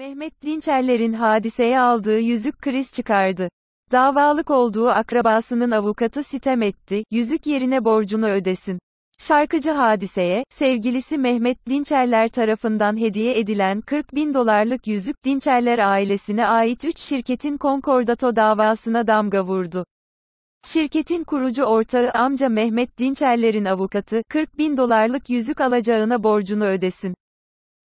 Mehmet Dinçerler'in hadiseye aldığı yüzük kriz çıkardı. Davalık olduğu akrabasının avukatı sitem etti, yüzük yerine borcunu ödesin. Şarkıcı hadiseye, sevgilisi Mehmet Dinçerler tarafından hediye edilen 40 bin dolarlık yüzük Dinçerler ailesine ait 3 şirketin konkordato davasına damga vurdu. Şirketin kurucu ortağı amca Mehmet Dinçerler'in avukatı, 40 bin dolarlık yüzük alacağına borcunu ödesin.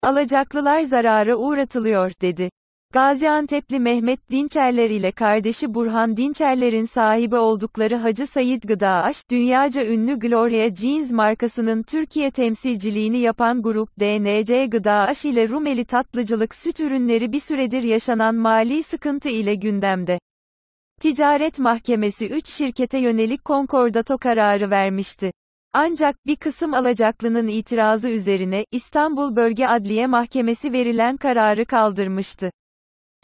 Alacaklılar zarara uğratılıyor, dedi. Gaziantep'li Mehmet Dinçerler ile kardeşi Burhan Dinçerler'in sahibi oldukları Hacı Sayit Gıdaaş, dünyaca ünlü Gloria Jeans markasının Türkiye temsilciliğini yapan grup DNC Gıdaaş ile Rumeli Tatlıcılık süt ürünleri bir süredir yaşanan mali sıkıntı ile gündemde. Ticaret Mahkemesi 3 şirkete yönelik konkordato kararı vermişti. Ancak bir kısım alacaklının itirazı üzerine İstanbul Bölge Adliye Mahkemesi verilen kararı kaldırmıştı.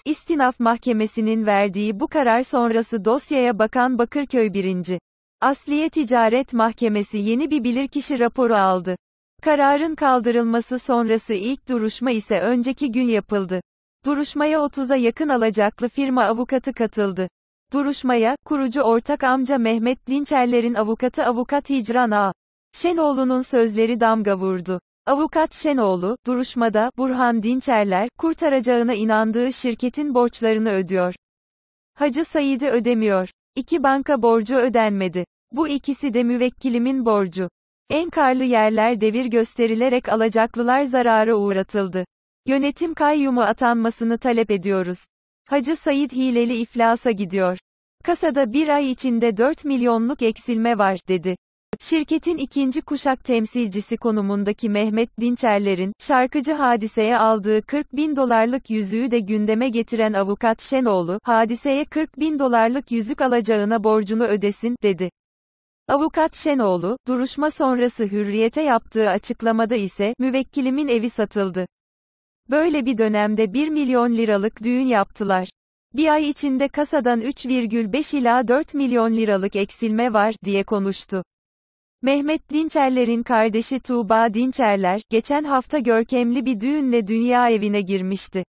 İstinaf Mahkemesi'nin verdiği bu karar sonrası dosyaya bakan Bakırköy 1. Asliye Ticaret Mahkemesi yeni bir bilirkişi raporu aldı. Kararın kaldırılması sonrası ilk duruşma ise önceki gün yapıldı. Duruşmaya 30'a yakın alacaklı firma avukatı katıldı. Duruşmaya, kurucu ortak amca Mehmet Dinçerler'in avukatı avukat Hicran A. Şenoğlu'nun sözleri damga vurdu. Avukat Şenoğlu, duruşmada, Burhan Dinçerler, kurtaracağına inandığı şirketin borçlarını ödüyor. Hacı Said'i ödemiyor. İki banka borcu ödenmedi. Bu ikisi de müvekkilimin borcu. En karlı yerler devir gösterilerek alacaklılar zarara uğratıldı. Yönetim kayyumu atanmasını talep ediyoruz. Hacı Said hileli iflasa gidiyor. Kasada bir ay içinde 4 milyonluk eksilme var, dedi. Şirketin ikinci kuşak temsilcisi konumundaki Mehmet Dinçerler'in, şarkıcı hadiseye aldığı 40 bin dolarlık yüzüğü de gündeme getiren avukat Şenoğlu, hadiseye 40 bin dolarlık yüzük alacağına borcunu ödesin, dedi. Avukat Şenoğlu, duruşma sonrası hürriyete yaptığı açıklamada ise, müvekkilimin evi satıldı. Böyle bir dönemde 1 milyon liralık düğün yaptılar. Bir ay içinde kasadan 3,5 ila 4 milyon liralık eksilme var, diye konuştu. Mehmet Dinçerler'in kardeşi Tuğba Dinçerler, geçen hafta görkemli bir düğünle dünya evine girmişti.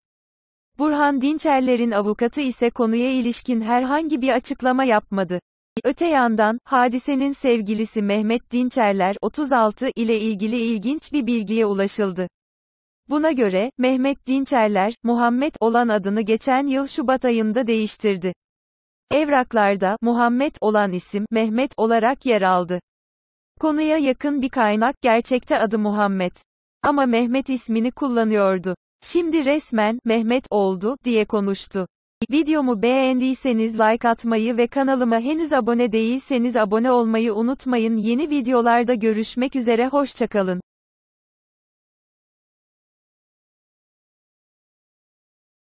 Burhan Dinçerler'in avukatı ise konuya ilişkin herhangi bir açıklama yapmadı. Öte yandan, hadisenin sevgilisi Mehmet Dinçerler, 36, ile ilgili ilginç bir bilgiye ulaşıldı. Buna göre, Mehmet Dinçerler, Muhammed olan adını geçen yıl Şubat ayında değiştirdi. Evraklarda, Muhammed olan isim, Mehmet olarak yer aldı. Konuya yakın bir kaynak, gerçekte adı Muhammed. Ama Mehmet ismini kullanıyordu. Şimdi resmen, Mehmet oldu, diye konuştu. Videomu beğendiyseniz like atmayı ve kanalıma henüz abone değilseniz abone olmayı unutmayın. Yeni videolarda görüşmek üzere hoşçakalın.